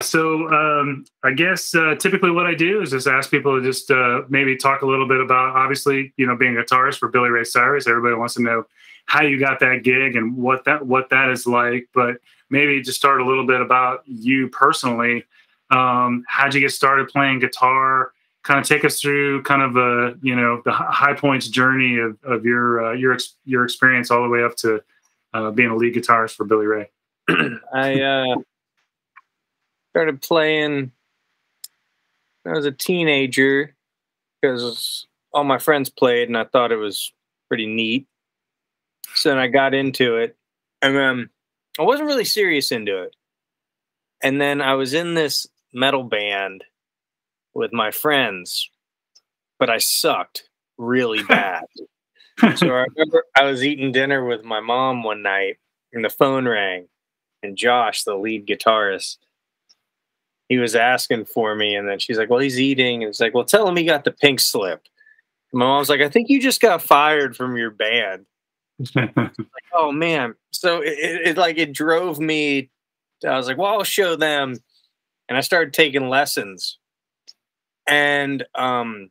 So um, I guess uh, typically what I do is just ask people to just uh, maybe talk a little bit about obviously you know being a guitarist for Billy Ray Cyrus. Everybody wants to know how you got that gig and what that what that is like. But maybe just start a little bit about you personally. Um, how'd you get started playing guitar? Kind of take us through kind of a you know the high points journey of, of your uh, your your experience all the way up to uh, being a lead guitarist for Billy Ray. I uh, started playing when I was a teenager because all my friends played and I thought it was pretty neat. So then I got into it and then I wasn't really serious into it. And then I was in this metal band with my friends, but I sucked really bad. so I remember I was eating dinner with my mom one night and the phone rang and Josh, the lead guitarist, he was asking for me and then she's like, Well, he's eating. And it's like, Well, tell him he got the pink slip. And my mom's like, I think you just got fired from your band. like, oh man. So it, it, it like it drove me. I was like, well, I'll show them. And I started taking lessons. And um,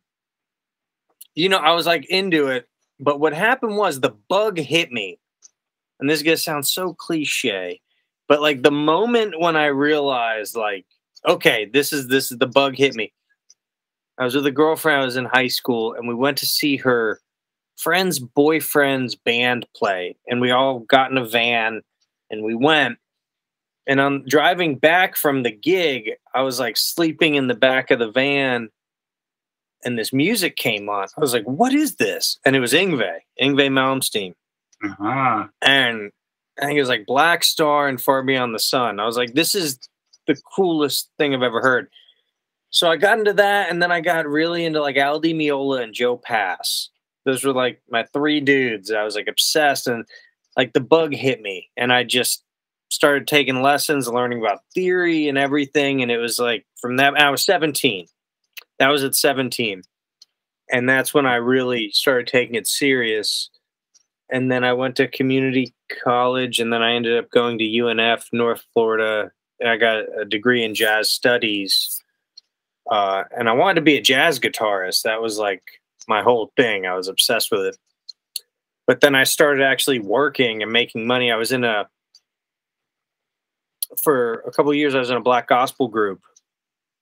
you know, I was like into it. But what happened was the bug hit me. And this is gonna sound so cliche, but like the moment when I realized, like, okay, this is this is the bug hit me. I was with a girlfriend. I was in high school, and we went to see her friend's boyfriend's band play, and we all got in a van and we went. And I'm driving back from the gig. I was like sleeping in the back of the van, and this music came on. I was like, "What is this?" And it was Yngwie, Yngwie Malmsteen. Uh-huh. And I think it was like Black Star and Far Beyond the Sun. I was like, "This is the coolest thing I've ever heard." So I got into that, and then I got really into like Al Di Meola and Joe Pass those were like my three dudes. I was like obsessed and like the bug hit me and I just started taking lessons, learning about theory and everything. And it was like from that, I was 17. That was at 17. And that's when I really started taking it serious. And then I went to community college and then I ended up going to UNF, North Florida. And I got a degree in jazz studies. Uh, and I wanted to be a jazz guitarist. That was like my whole thing. I was obsessed with it. But then I started actually working and making money. I was in a for a couple years I was in a black gospel group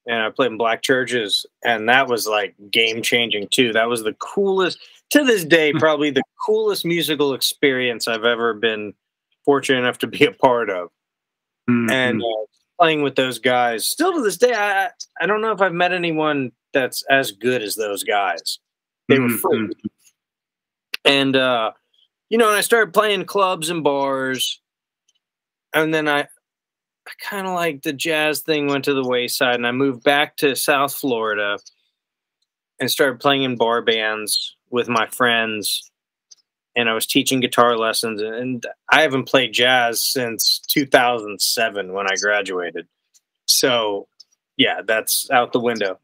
and I played in black churches and that was like game changing too. That was the coolest to this day probably the coolest musical experience I've ever been fortunate enough to be a part of. Mm-hmm. And uh, playing with those guys still to this day I I don't know if I've met anyone that's as good as those guys. They were free. Mm-hmm. And uh, you know, and I started playing clubs and bars, and then I, I kind of like the jazz thing went to the wayside, and I moved back to South Florida and started playing in bar bands with my friends. And I was teaching guitar lessons, and I haven't played jazz since 2007 when I graduated. So, yeah, that's out the window.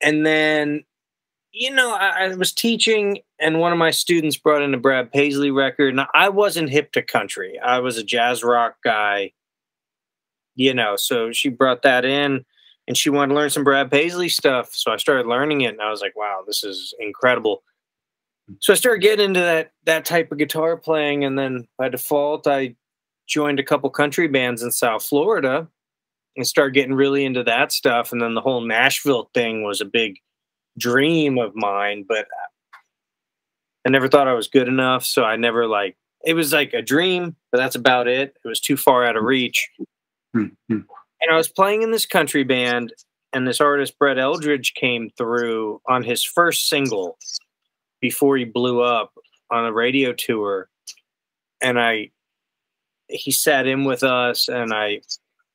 And then you know, I, I, was teaching, and one of my students brought in a Brad Paisley record, and I wasn't hip to country. I was a jazz rock guy, you know. So she brought that in, and she wanted to learn some Brad Paisley stuff. So I started learning it, and I was like, "Wow, this is incredible." So I started getting into that that type of guitar playing, and then by default, I joined a couple country bands in South Florida, and started getting really into that stuff. And then the whole Nashville thing was a big dream of mine, but I never thought I was good enough. So I never like it was like a dream, but that's about it. It was too far out of reach. And I was playing in this country band, and this artist, Brett Eldredge, came through on his first single before he blew up on a radio tour. And I, he sat in with us, and I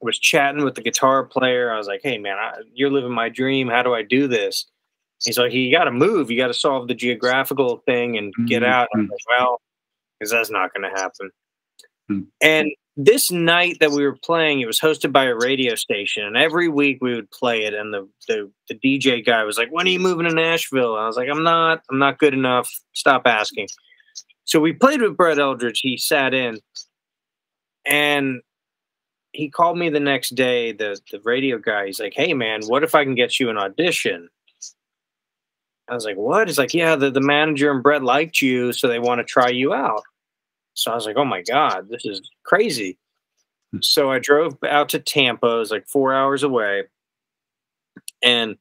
was chatting with the guitar player. I was like, hey, man, I, you're living my dream. How do I do this? He's like, you got to move. You got to solve the geographical thing and get mm-hmm. out. Like, well, because that's not going to happen. Mm-hmm. And this night that we were playing, it was hosted by a radio station, and every week we would play it. And the the, the DJ guy was like, "When are you moving to Nashville?" And I was like, "I'm not. I'm not good enough. Stop asking." So we played with Brett Eldredge. He sat in, and he called me the next day, the the radio guy. He's like, "Hey man, what if I can get you an audition?" I was like, "What?" He's like, "Yeah, the the manager and Brett liked you, so they want to try you out." So I was like, "Oh my god, this is crazy." Hmm. So I drove out to Tampa. It was like four hours away, and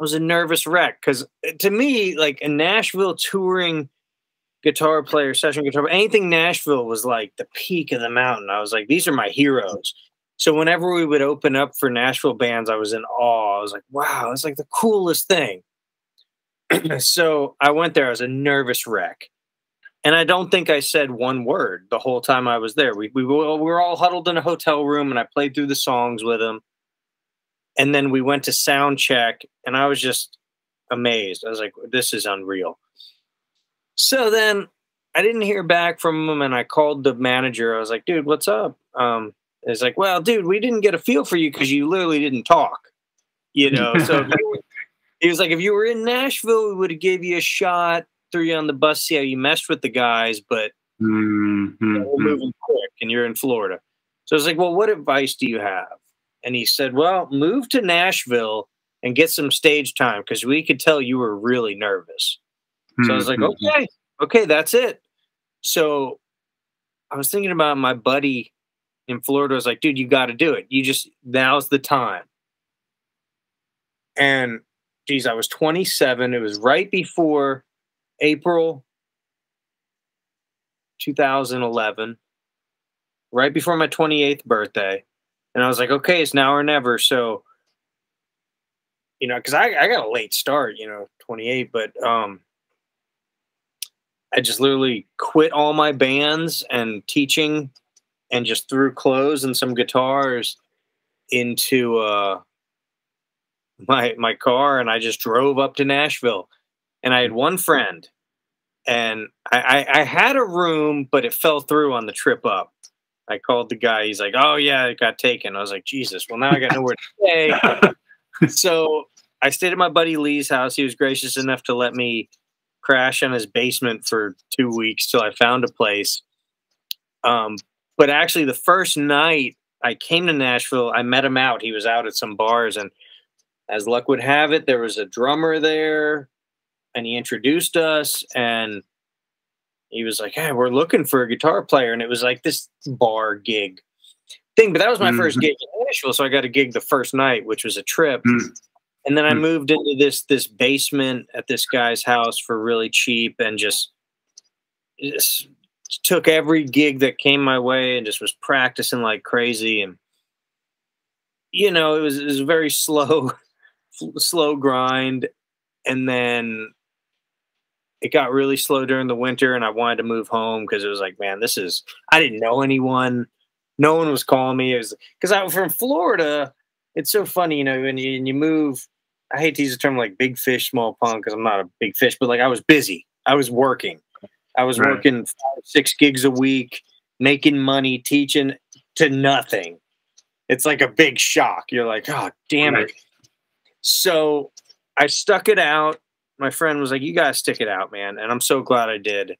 I was a nervous wreck because uh, to me, like a Nashville touring guitar player, session guitar, anything Nashville was like the peak of the mountain. I was like, these are my heroes. So whenever we would open up for Nashville bands, I was in awe. I was like, wow, it's like the coolest thing. so I went there. I was a nervous wreck. And I don't think I said one word the whole time I was there. We, we, we were all huddled in a hotel room and I played through the songs with him. And then we went to sound check and I was just amazed. I was like, this is unreal. So then I didn't hear back from him and I called the manager. I was like, dude, what's up? Um, it's like, well, dude, we didn't get a feel for you because you literally didn't talk. You know, so he was like, if you were in Nashville, we would have gave you a shot, threw you on the bus, see how you meshed with the guys, but mm-hmm. you know, we're moving quick and you're in Florida. So I was like, well, what advice do you have? And he said, well, move to Nashville and get some stage time because we could tell you were really nervous. So I was like, mm-hmm. okay, okay, that's it. So I was thinking about my buddy in Florida. I was like, dude, you got to do it. You just, now's the time. And geez, I was 27. It was right before April 2011, right before my 28th birthday. And I was like, okay, it's now or never. So, you know, because I, I got a late start, you know, 28, but um, I just literally quit all my bands and teaching and just threw clothes and some guitars into uh, my my car and I just drove up to Nashville. And I had one friend and I, I, I had a room, but it fell through on the trip up. I called the guy. He's like, "Oh yeah, it got taken." I was like, "Jesus!" Well, now I got nowhere to stay. so I stayed at my buddy Lee's house. He was gracious enough to let me crash in his basement for two weeks till I found a place. Um, but actually, the first night I came to Nashville, I met him out. He was out at some bars, and as luck would have it, there was a drummer there, and he introduced us. And he was like, "Hey, we're looking for a guitar player," and it was like this bar gig thing. But that was my mm-hmm. first gig in Nashville, so I got a gig the first night, which was a trip. Mm-hmm. And then I hmm. moved into this this basement at this guy's house for really cheap and just, just took every gig that came my way and just was practicing like crazy and you know it was it was a very slow slow grind and then it got really slow during the winter and I wanted to move home because it was like man this is I didn't know anyone no one was calling me it was because I'm from Florida it's so funny you know when you, when you move I hate to use the term like big fish, small pond because I'm not a big fish, but like I was busy. I was working. I was right. working five, six gigs a week, making money, teaching to nothing. It's like a big shock. You're like, oh, damn right. it. So I stuck it out. My friend was like, you got to stick it out, man. And I'm so glad I did.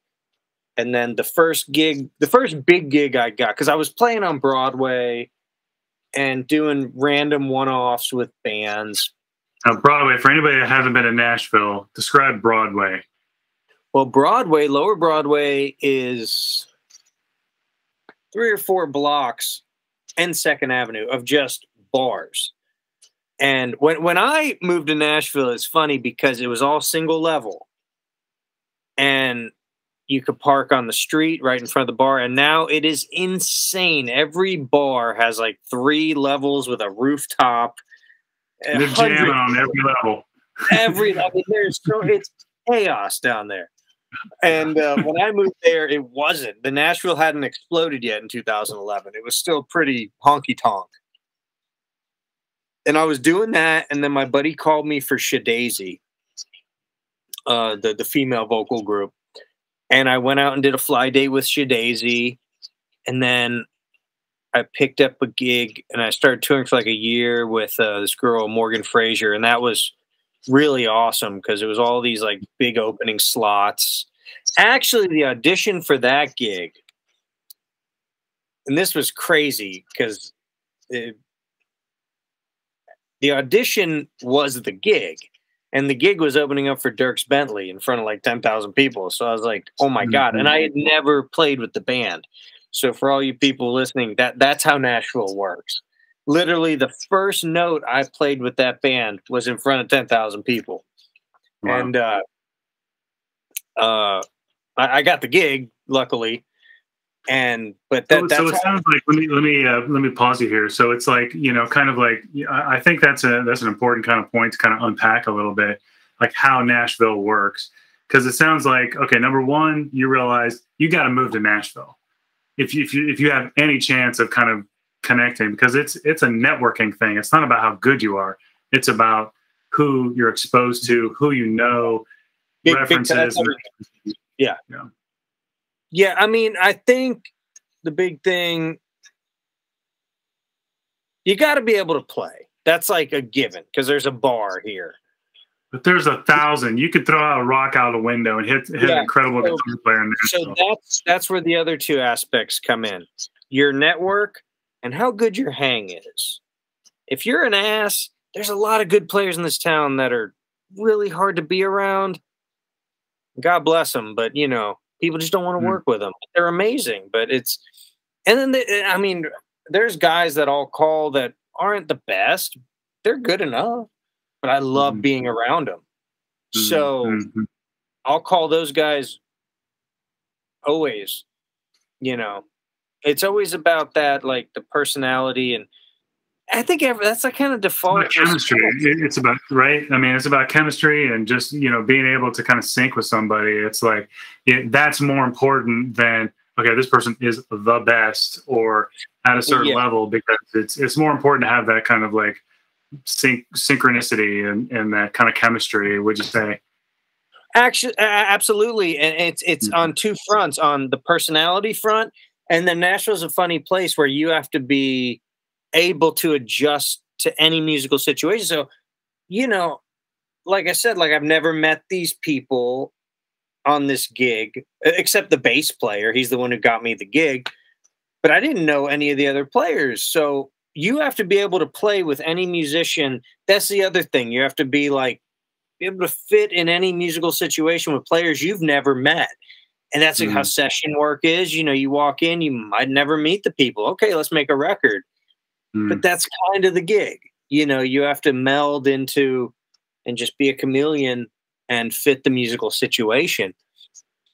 And then the first gig, the first big gig I got, because I was playing on Broadway and doing random one offs with bands now, Broadway, for anybody that hasn't been to Nashville, describe Broadway. Well, Broadway, Lower Broadway is three or four blocks and Second Avenue of just bars. And when when I moved to Nashville, it's funny because it was all single level. And you could park on the street right in front of the bar. And now it is insane. Every bar has like three levels with a rooftop they're jamming on every level. every level. There's so it's chaos down there. And uh, when I moved there, it wasn't. The Nashville hadn't exploded yet in 2011. It was still pretty honky tonk. And I was doing that, and then my buddy called me for SHeDAISY, uh, the the female vocal group, and I went out and did a fly date with SHeDAISY, and then I picked up a gig and I started touring for like a year with uh, this girl Morgan Frazier, and that was really awesome because it was all these like big opening slots. Actually, the audition for that gig, and this was crazy because the audition was the gig, and the gig was opening up for Dierks Bentley in front of like ten thousand people. So I was like, "Oh my god!" And I had never played with the band. So for all you people listening, that that's how Nashville works. Literally, the first note I played with that band was in front of ten thousand people, wow. and uh, uh, I, I got the gig luckily and but that, so, so it sounds like let me let me uh, let me pause you here. So it's like you know kind of like i think that's a that's an important kind of point to kind of unpack a little bit like how nashville works. Because it sounds like okay number one you realize you got to move to nashville. If you, if you if you have any chance of kind of connecting because it's it's a networking thing. It's not about how good you are. It's about who you're exposed to who you know big, references big yeah. yeah yeah, I mean, I think the big thing you got to be able to play. That's like a given because there's a bar here. But there's a thousand. You could throw out a rock out a window and hit, hit yeah. an incredible so, guitar player. In so that's that's where the other two aspects come in: your network and how good your hang is. If you're an ass, there's a lot of good players in this town that are really hard to be around. God bless them, but you know People just don't want to mm. work with them. They're amazing, but it's and then they, I mean, there's guys that I'll call that aren't the best. They're good enough, but I love mm. being around them. Mm. So mm-hmm. I'll call those guys always. You know, it's always about that, like the personality and I think that's a kind of default. It's chemistry. It's about right. I mean, it's about chemistry and just you know being able to kind of sync with somebody. It's like it, that's more important than okay, this person is the best or at a certain yeah. level because it's it's more important to have that kind of like sync synchronicity and, and that kind of chemistry. Would you say? Actually, absolutely, and it's it's mm-hmm. on two fronts: on the personality front, and then Nashville's a funny place where you have to be able to adjust to any musical situation. So, you know, like I said, like I've never met these people on this gig except the bass player. He's the one who got me the gig, but I didn't know any of the other players. So you have to be able to play with any musician. That's the other thing. You have to be like be able to fit in any musical situation with players you've never met. And that's mm-hmm. how session work is. You know, you walk in, you might never meet the people. Okay, let's make a record. Mm. But that's kind of the gig. You know, you have to meld into and just be a chameleon and fit the musical situation.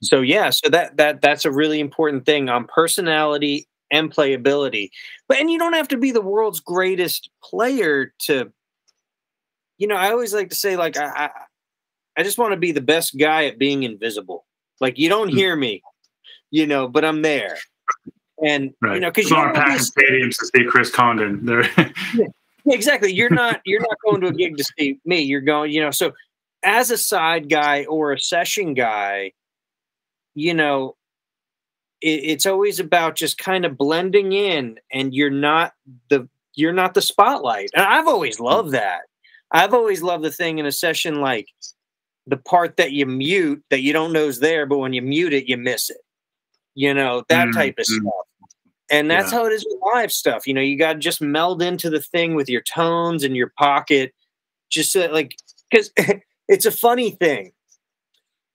So yeah, so that that that's a really important thing on personality and playability. But and you don't have to be the world's greatest player to you know, I always like to say like I I, I just want to be the best guy at being invisible. Like you don't mm. hear me, you know, but I'm there. And right. you know, because you are packed stadiums to see Chris Condon. yeah, exactly. You're not you're not going to a gig to see me. You're going, you know. So as a side guy or a session guy, you know, it, it's always about just kind of blending in, and you're not the you're not the spotlight. And I've always hmm. loved that. I've always loved the thing in a session like the part that you mute that you don't know is there, but when you mute it, you miss it. You know, that mm-hmm. type of stuff. And that's yeah. how it is with live stuff. You know, you got to just meld into the thing with your tones and your pocket. Just so, like, because it's a funny thing.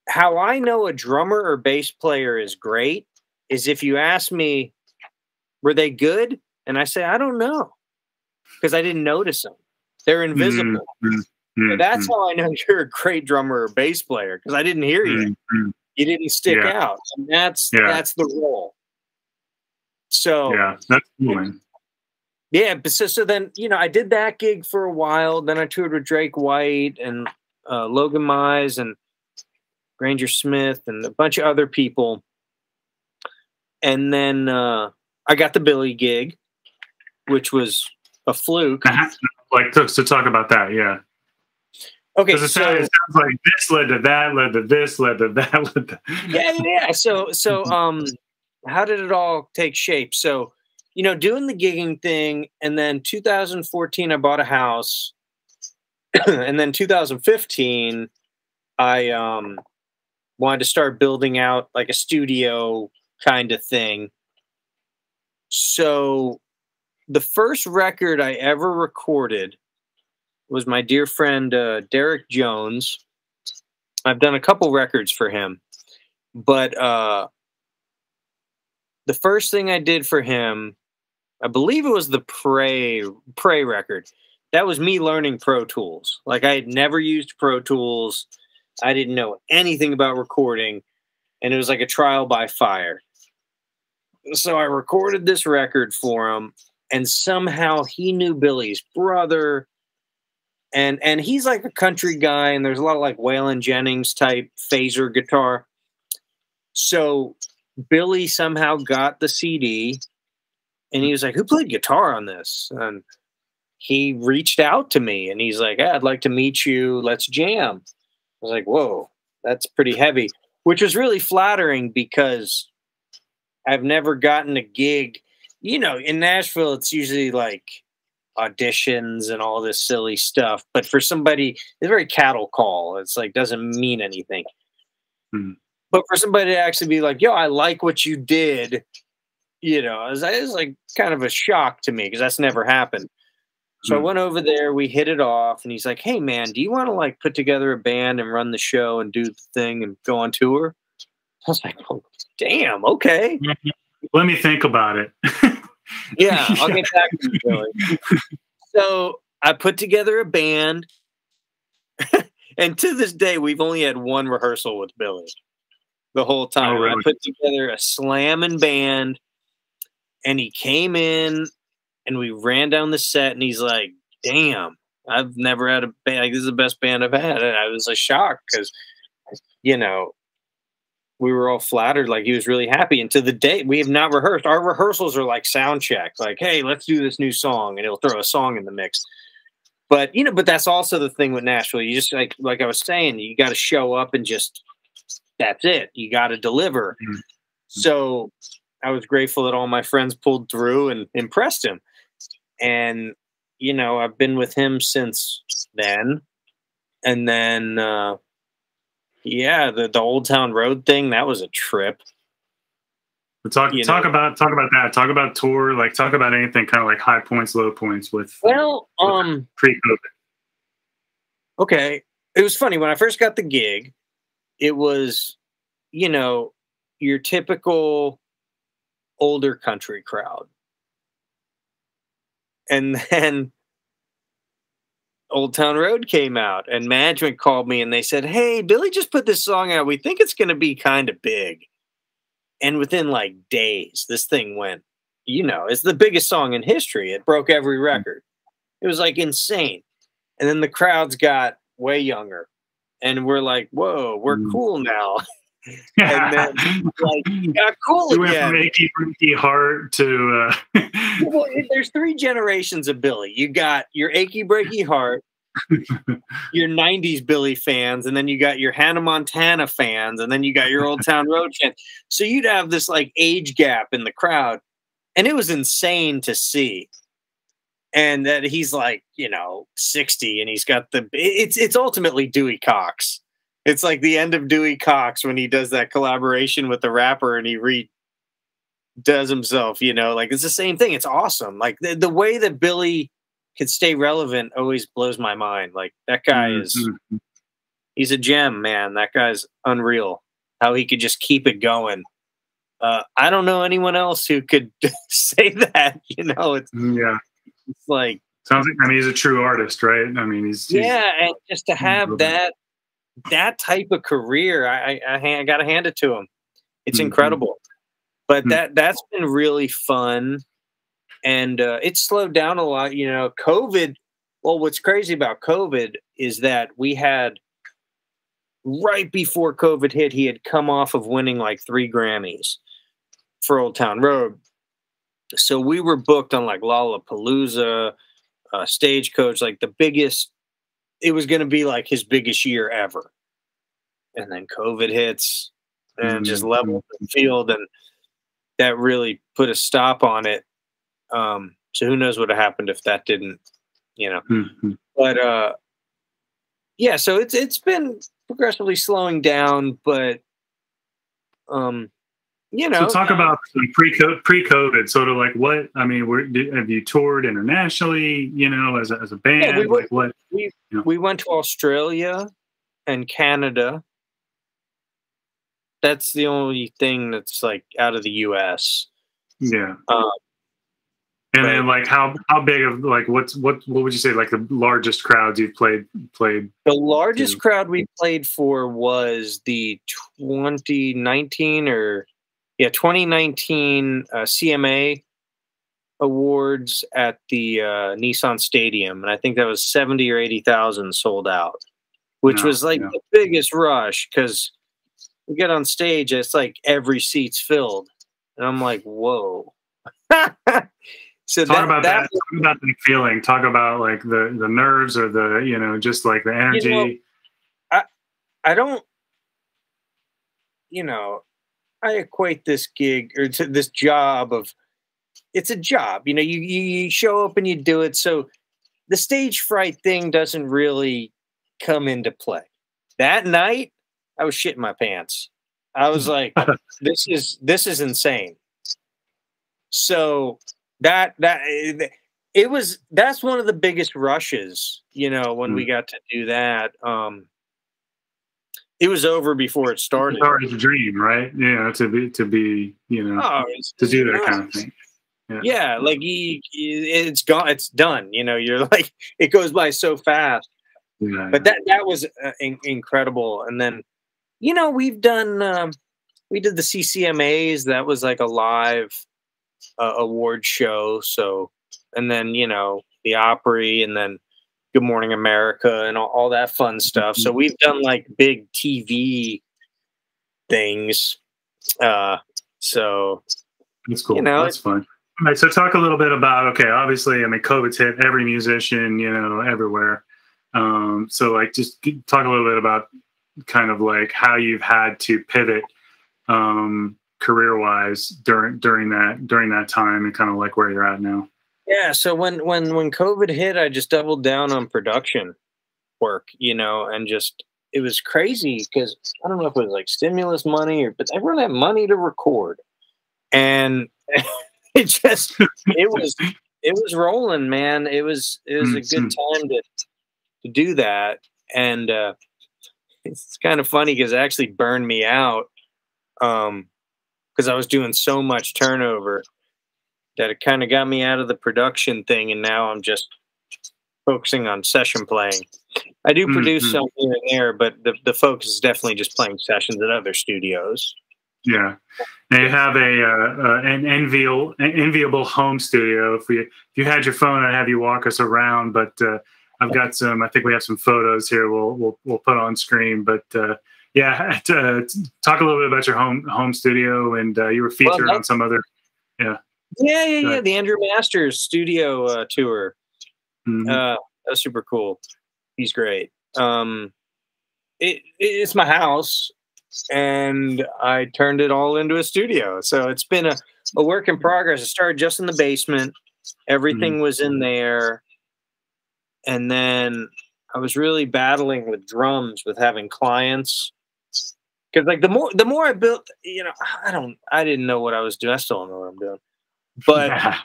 How I know a drummer or bass player is great is if you ask me, were they good? And I say, I don't know because I didn't notice them. They're invisible. Mm-hmm. That's mm-hmm. how I know you're a great drummer or bass player because I didn't hear you. Mm-hmm. You didn't stick yeah. out. And that's yeah. that's the role. So yeah, that's cool. Yeah, but so so then you know I did that gig for a while. Then I toured with Drake White and uh, Logan Mize and Granger Smith and a bunch of other people. And then uh, I got the Billy gig, which was a fluke. Like to, to talk about that, yeah. Okay, so, it sounds like this led to that, led to this, led to that. Led to... yeah, yeah. So, so um, how did it all take shape? So, you know, doing the gigging thing, and then 2014, I bought a house, and then 2015, I um wanted to start building out like a studio kind of thing. So the first record I ever recorded was my dear friend uh, Derek Jones. I've done a couple records for him, but uh, the first thing I did for him, I believe it was the Pray Pray record. That was me learning Pro Tools. Like I had never used Pro Tools. I didn't know anything about recording, and it was like a trial by fire. So I recorded this record for him, and somehow he knew Billy's brother and and he's like a country guy and there's a lot of like Waylon Jennings type phaser guitar. So Billy somehow got the CD and he was like, Who played guitar on this? And he reached out to me and he's like, hey, I'd like to meet you. Let's jam. I was like, Whoa, that's pretty heavy, which was really flattering because I've never gotten a gig. You know, in Nashville, it's usually like auditions and all this silly stuff. But for somebody, it's very cattle call. It's like doesn't mean anything. Mm-hmm. But for somebody to actually be like, "Yo, I like what you did," you know, it was, it was like kind of a shock to me because that's never happened. So mm-hmm. I went over there, we hit it off, and he's like, "Hey, man, do you want to like put together a band and run the show and do the thing and go on tour?" I was like, "Oh, damn, okay." Let me think about it. yeah, I'll get back to you, Billy. So I put together a band, and to this day, we've only had one rehearsal with Billy the whole oh, time. Oh, really? I put together a slamming band, and he came in, and we ran down the set, and he's like, "Damn, I've never had a band like this is the best band I've had." And I was a shock because, you know, we were all flattered, like he was really happy. And to the day, we have not rehearsed. Our rehearsals are like sound check, like, hey, let's do this new song, and he'll throw a song in the mix. But you know, but that's also the thing with Nashville. You just like, like I was saying, you got to show up and just that's it. You got to deliver. Mm-hmm. So I was grateful that all my friends pulled through and impressed him. And you know, I've been with him since then. And then uh, yeah, the the Old Town Road thing that was a trip. But talk you talk know. about talk about that. Talk about tour. Like talk about anything kind of like high points, low points with. Well, with um, pre COVID. Okay, it was funny when I first got the gig. It was, you know, your typical older country crowd, and then Old Town Road came out and management called me and they said, Hey, Billy just put this song out. We think it's going to be kind of big. And within like days, this thing went, you know, it's the biggest song in history. It broke every hmm. record. It was like insane. And then the crowds got way younger. And we're like, whoa, we're mm. cool now. and then like got cool we again. Went from achy breaky heart to uh... well, there's three generations of Billy. You got your achy breaky heart, your '90s Billy fans, and then you got your Hannah Montana fans, and then you got your Old Town Road fans. So you'd have this like age gap in the crowd, and it was insane to see. And that he's like, you know, 60 and he's got the it's it's ultimately Dewey Cox it's like the end of Dewey Cox when he does that collaboration with the rapper and he re does himself, you know, like it's the same thing. It's awesome. Like the, the way that Billy can stay relevant always blows my mind. Like that guy is mm-hmm. he's a gem, man. That guy's unreal. How he could just keep it going. Uh, I don't know anyone else who could say that, you know, it's mm, yeah. It's like sounds like I mean he's a true artist, right? I mean he's, he's Yeah, and just to have that that type of career, I, I, I got to hand it to him. It's mm-hmm. incredible. But mm-hmm. that that's been really fun, and uh, it's slowed down a lot. You know, COVID. Well, what's crazy about COVID is that we had right before COVID hit, he had come off of winning like three Grammys for Old Town Road. So we were booked on like Lollapalooza, uh, Stagecoach, like the biggest it was going to be like his biggest year ever. And then COVID hits and mm-hmm. just leveled the field, and that really put a stop on it. Um, so who knows what would have happened if that didn't, you know? Mm-hmm. But uh, yeah, so it's it's been progressively slowing down, but um, you know, so talk about pre pre COVID, sort of like what I mean. Were, have you toured internationally? You know, as a, as a band, yeah, we went, like what? We you know? we went to Australia and Canada. That's the only thing that's like out of the U.S. Yeah. Um, and then like how how big of like what's what what would you say like the largest crowds you've played played? The largest to? crowd we played for was the 2019 or yeah 2019 uh, CMA awards at the uh, Nissan Stadium, and I think that was 70 or 80 thousand sold out, which no, was like the biggest rush because we get on stage, it's like every seat's filled, and I'm like, whoa. So talk that, about that. that. Talk about the feeling. Talk about like the the nerves or the you know just like the energy. You know, I I don't. You know, I equate this gig or to this job of it's a job. You know, you you show up and you do it. So the stage fright thing doesn't really come into play. That night, I was shitting my pants. I was like, "This is this is insane." So that that it was that's one of the biggest rushes you know when mm. we got to do that um it was over before it started. it's a dream right? Yeah to be to be you know oh, to do that kind of thing. Yeah, yeah like he, it's gone it's done you know you're like it goes by so fast. Yeah, but that that was uh, in, incredible. And then you know we've done um we did the ccmas that was like a live uh, award show. So, and then you know the Opry, and then Good Morning America, and all, all that fun stuff. So we've done like big TV things. Uh, so that's cool. You know, that's fun. All right, so talk a little bit about okay. Obviously, I mean, COVID's hit every musician, you know, everywhere. Um, so, like, just talk a little bit about kind of like how you've had to pivot um, career wise during during that during that time and kind of like where you're at now yeah so when when when covid hit i just doubled down on production work you know and just it was crazy because i don't know if it was like stimulus money or but everyone had money to record. And it just it was it was rolling man. It was it was a good mm-hmm. time to to do that. And uh it's kind of funny because it actually burned me out um because I was doing so much turnover that it kind of got me out of the production thing, and now I'm just focusing on session playing. I do produce mm-hmm. some here and there, but the, the focus is definitely just playing sessions at other studios. Yeah, they have a uh, uh, an enviable enviable home studio. If we if you had your phone, I'd have you walk us around. But uh, I've got some. I think we have some photos here. We'll we'll we'll put on screen. But uh, yeah, to, talk a little bit about your home home studio, and uh, you were featured well, on some other, yeah, yeah, yeah, yeah, the Andrew Masters studio uh, tour. Mm-hmm. Uh, that's super cool. He's great. Um, it, it's my house, and I turned it all into a studio. So it's been a, a work in progress. It started just in the basement. Everything mm-hmm. was in there, and then I was really battling with drums with having clients because like the more the more I built, you know, I don't, I didn't know what I was doing. I still don't know what I'm doing, but yeah.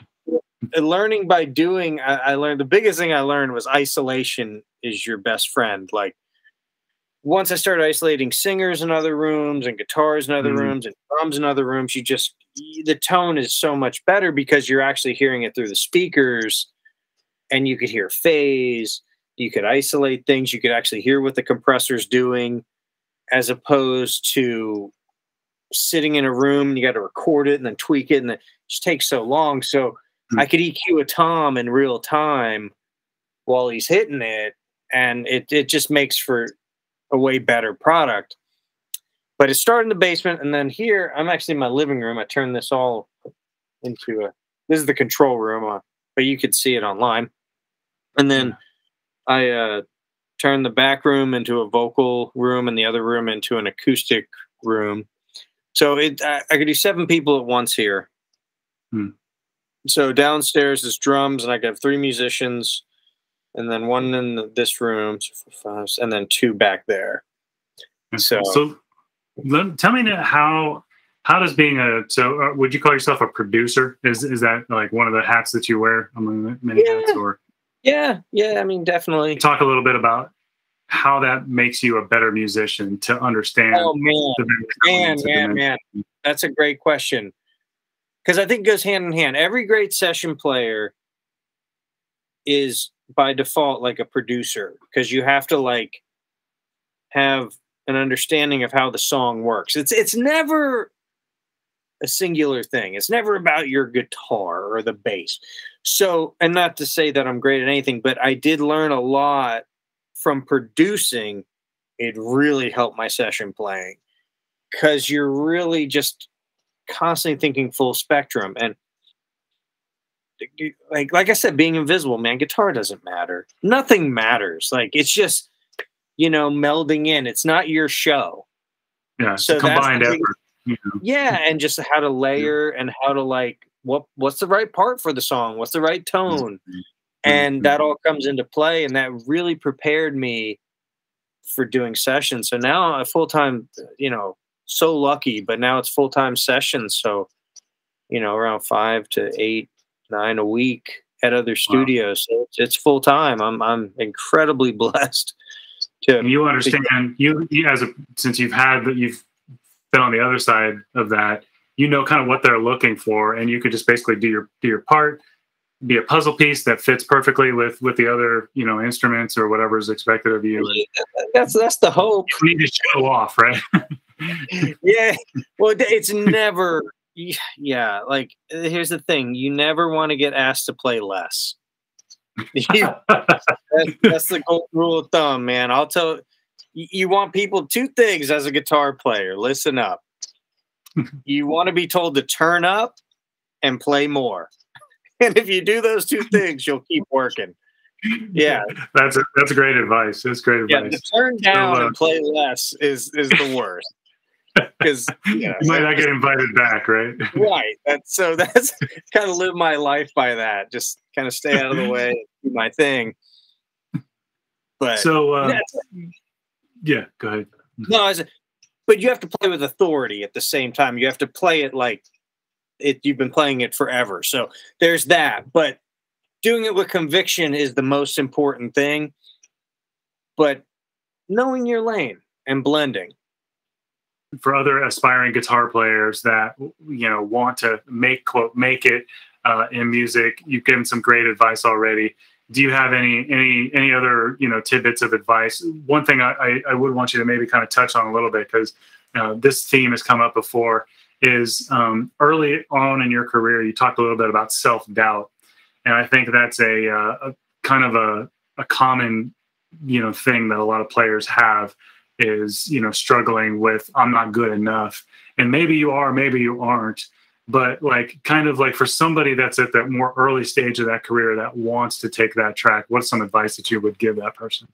learning by doing, I, I learned the biggest thing I learned was isolation is your best friend. Like once I started isolating singers in other rooms and guitars in other mm-hmm. rooms and drums in other rooms, you just the tone is so much better because you're actually hearing it through the speakers, and you could hear phase. You could isolate things. You could actually hear what the compressor's doing as opposed to sitting in a room and you got to record it and then tweak it and it just takes so long. So mm-hmm. I could EQ a tom in real time while he's hitting it, and it it just makes for a way better product. But it started in the basement, and then here I'm actually in my living room. I turned this all into a this is the control room, uh, but you could see it online. And then I uh, turn the back room into a vocal room and the other room into an acoustic room. So it I, I could do seven people at once here. Hmm. So downstairs is drums, and I could have three musicians, and then one in this room, and then two back there. So, so tell me how how does being a so uh, would you call yourself a producer? Is is that like one of the hats that you wear among the many Yeah. hats? Or Yeah, yeah. I mean, definitely. talk a little bit about how that makes you a better musician to understand. Oh man, the man, the man, man. That's a great question. Because I think it goes hand in hand. Every great session player is by default like a producer because you have to like have an understanding of how the song works. It's it's never a singular thing. It's never about your guitar or the bass. So, and not to say that I'm great at anything, but I did learn a lot from producing. It really helped my session playing because you're really just constantly thinking full spectrum and like like I said, being invisible, man, guitar doesn't matter. Nothing matters. Like it's just you know melding in. It's not your show. Yeah, So combined effort. know. Yeah, and just how to layer and how to like what what's the right part for the song? What's the right tone? Mm-hmm. and mm-hmm. that all comes into play and that really prepared me for doing sessions so now a full-time uh, you know so lucky but now it's full-time sessions so you know around five to eight nine a week at other studios. So it's, it's full-time. I'm i'm incredibly blessed to And you understand you, you as a since you've had that you've been on the other side of that you know kind of what they're looking for and you could just basically do your do your part be a puzzle piece that fits perfectly with with the other you know instruments or whatever is expected of you. That's that's the hope. You need to show off right yeah well it's never yeah like here's the thing you never want to get asked to play less that's, that's the gold rule of thumb, man. I'll tell you, you want people two things as a guitar player. Listen up. you want to be told to turn up and play more. And if you do those two things, you'll keep working. Yeah. that's a, that's great advice that's great advice. Yeah. Turn down uh, and play less is is the worst. Because you know, you might not get invited back right right. That's so that's kind of live my life by that. Just kind of stay out of the way, do my thing. But so uh, yeah go ahead No, as a, but you have to play with authority at the same time. You have to play it like it. You've been playing it forever, so there's that. But doing it with conviction is the most important thing. But knowing your lane and blending. For other aspiring guitar players that you know want to make quote make it uh, in music. You've given some great advice already. Do you have any any any other you know tidbits of advice? One thing i i, I would want you to maybe kind of touch on a little bit because uh, this theme has come up before is um, early on in your career you talked a little bit about self-doubt. And i think that's a, uh, a kind of a, a common you know thing that a lot of players have is you know struggling with i'm not good enough and maybe you are maybe you aren't but like kind of like for somebody that's at that more early stage of that career that wants to take that track what's some advice that you would give that person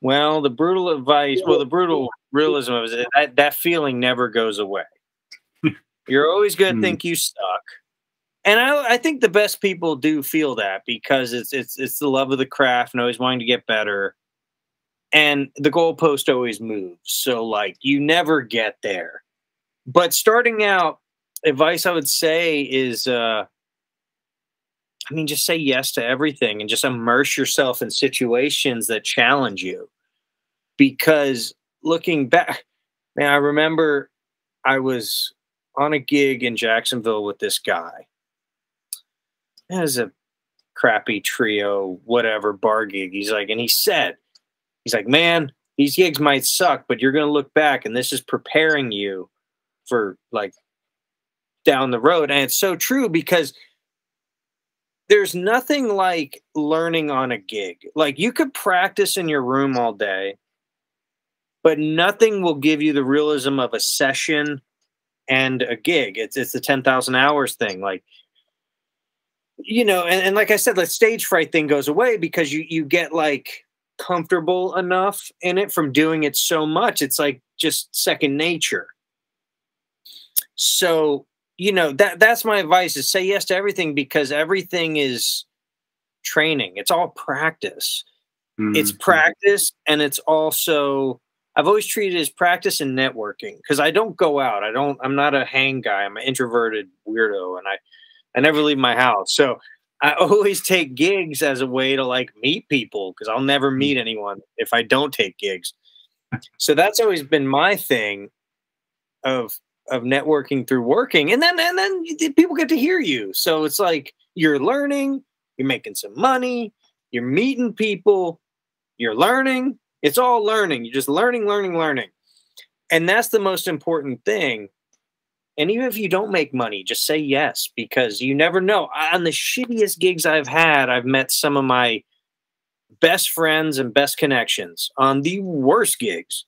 Well, the brutal advice, well, the brutal realism of it, that, that feeling never goes away. You're always going to Hmm. think you suck. And I, I think the best people do feel that because it's it's it's the love of the craft and always wanting to get better. And the goalpost always moves. So like you never get there. But starting out, advice I would say is uh I mean, just say yes to everything and just immerse yourself in situations that challenge you. Because looking back, man, I remember I was on a gig in Jacksonville with this guy. It was a crappy trio, whatever bar gig. He's like, and he said, he's like, man, these gigs might suck, but you're going to look back and this is preparing you for like down the road. And it's so true because there's nothing like learning on a gig. Like you could practice in your room all day, but nothing will give you the realism of a session and a gig. It's it's the ten thousand hours thing. Like you know, and, and like I said, the stage fright thing goes away because you you get like comfortable enough in it from doing it so much. It's like just second nature. So you know that that's my advice is say yes to everything because everything is training it's all practice it's Mhm. practice and it's also I've always treated as practice and networking because I don't go out. I don't. I'm not a hang guy. I'm an introverted weirdo, and I I never leave my house. So I always take gigs as a way to like meet people because I'll never hmm. meet anyone if I don't take gigs. So that's always been my thing of of networking through working, and then and then people get to hear you. So it's like you're learning, you're making some money, you're meeting people, you're learning. It's all learning. You're just learning, learning, learning, and that's the most important thing and even if you don't make money, just say yes because you never know. On the shittiest gigs I've had, I've met some of my best friends and best connections on the worst gigs.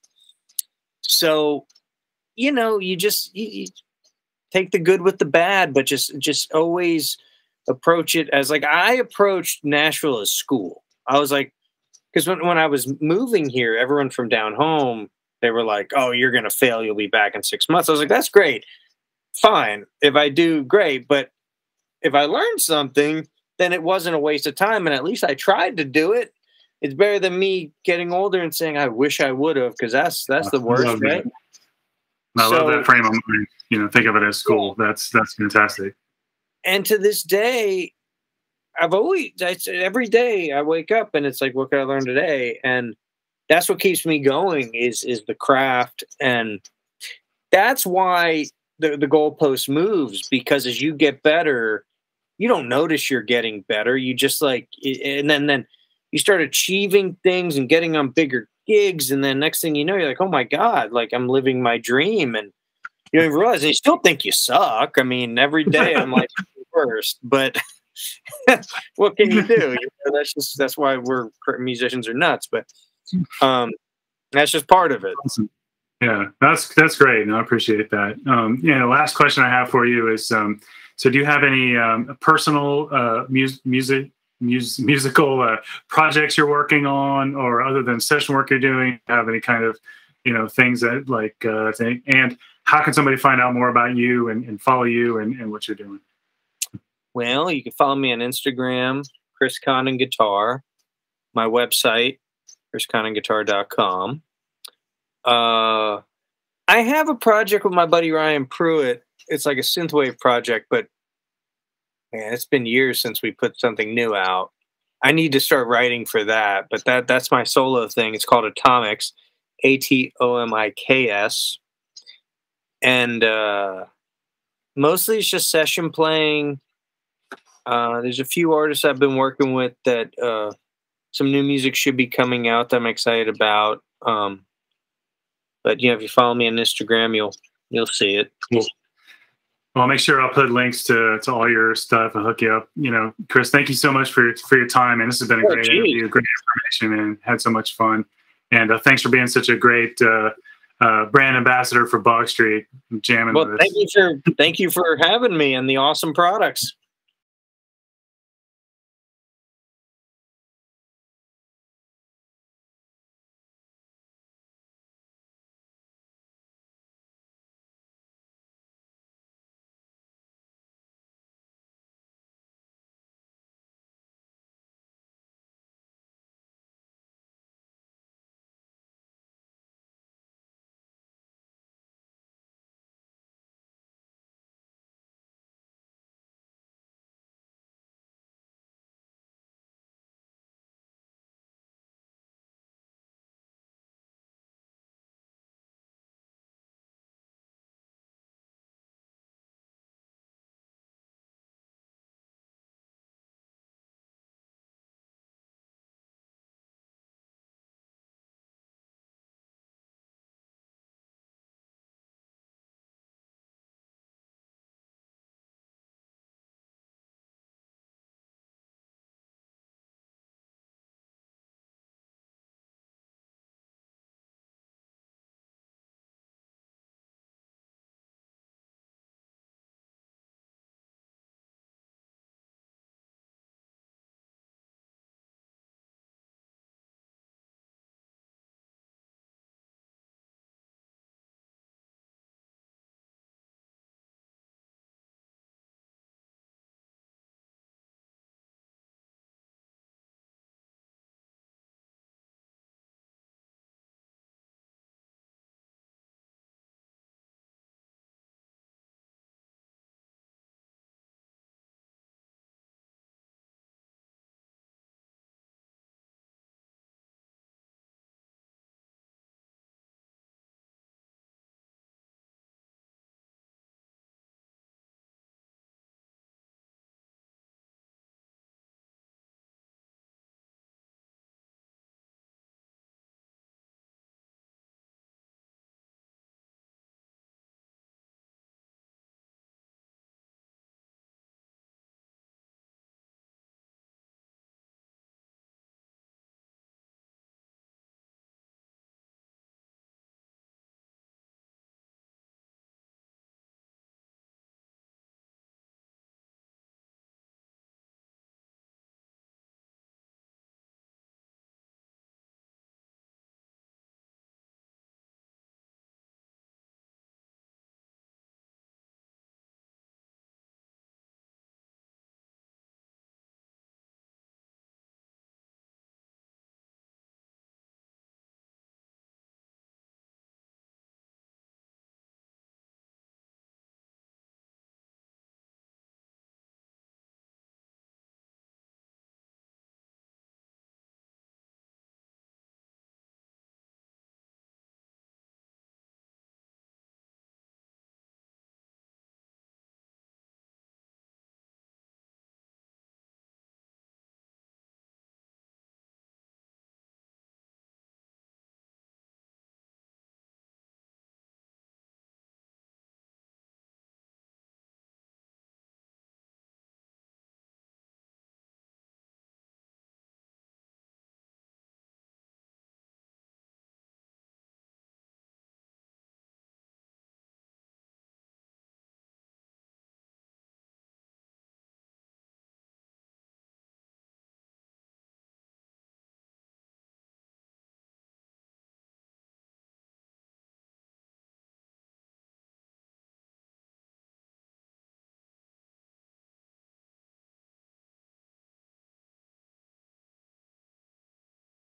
So, you know, you just you, you take the good with the bad, but just just always approach it as like I approached Nashville as school. I was like, because when, when I was moving here, everyone from down home, they were like, oh, you're going to fail. You'll be back in six months. I was like, that's great fine. If I do, great. But if I learned something, then it wasn't a waste of time. And at least I tried to do it. It's better than me getting older and saying, I wish I would have, because that's that's the worst, right? I so, love that frame of mind. You know, think of it as school. That's that's fantastic. And to this day, I've always I, every day I wake up and it's like, what can I learn today? And that's what keeps me going is is the craft and that's why the, the goalpost moves because as you get better, you don't notice you're getting better. You just like, and then then you start achieving things and getting on bigger gigs, and then next thing you know, you're like, oh my god, like I'm living my dream, and you don't even realize. And you still think you suck. I mean, every day I'm like first, but what can you do? You know, that's just that's why we're musicians are nuts, but um, that's just part of it. Awesome. Yeah, that's that's great, and I appreciate that. Um, yeah, the last question I have for you is: um, so, do you have any um, personal uh, mu- music mus- musical uh, projects you're working on, or other than session work you're doing? Have any kind of you know things that like uh, thing? And how can somebody find out more about you and, and follow you and, and what you're doing? Well, you can follow me on Instagram, Chris Condon Guitar. My website, chriscondonguitar.com uh, I have a project with my buddy Ryan Pruitt. It's like a synthwave project, but man, it's been years since we put something new out. I need to start writing for that, but that that's my solo thing. It's called Atomiks, A T O M I K S, and uh, mostly it's just session playing. Uh, there's a few artists I've been working with that uh, some new music should be coming out that I'm excited about. Um, but you know, if you follow me on Instagram, you'll you'll see it. Cool. Well, I'll make sure I'll put links to, to all your stuff and hook you up. You know, Chris, thank you so much for for your time, and this has been a oh, great geez. interview, great information, and had so much fun. And uh, thanks for being such a great uh, uh, brand ambassador for Bog Street, jamming. Well, thank you for thank you for having me and the awesome products.